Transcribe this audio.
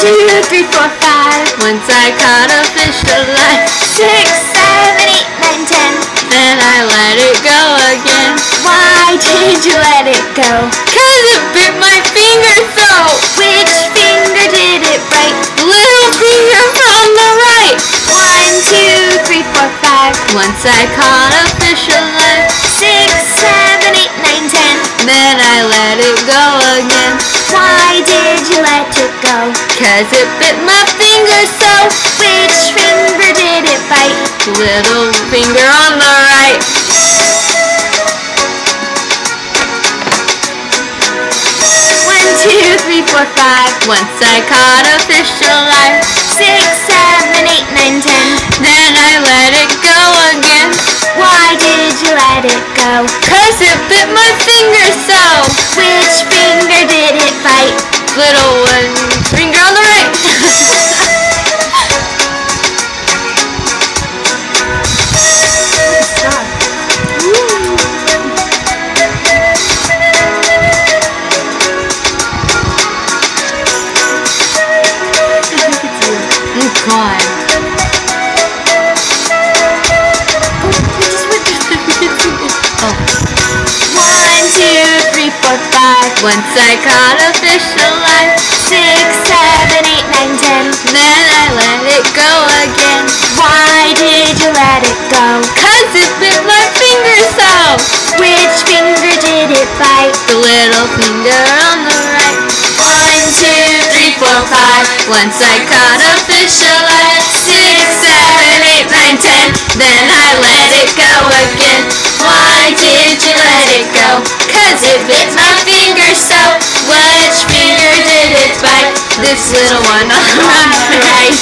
three, four, five. Once I caught a fish alive. Six, seven, eight, nine, ten. Then I let it go again. Why did you let it go? Cause it bit my finger so. Which finger did it bite? Little finger from the right. One, two, three, four, five. Once I caught a fish alive. Six, seven, eight, nine, ten. Then I let it go again. Why did you let it go? Cause it bit my finger so. Which finger did it bite? Little finger on the right. One, two, three, four, five. Once I caught a fish alive. Six, seven, eight, nine, ten. Then I let it go again. Why did you let it go? Cause it bit my finger so. Which finger did it bite? Little Once I caught a fish alive. Six, seven, eight, nine, ten. Then I let it go again. Why did you let it go? Cause it bit my finger so. Which finger did it bite? The little finger Once I caught a fish alive. Six, seven, eight, nine, ten. Then I let it go again. Why did you let it go? Cause it bit my finger so. Which finger did it bite? This little one on the right.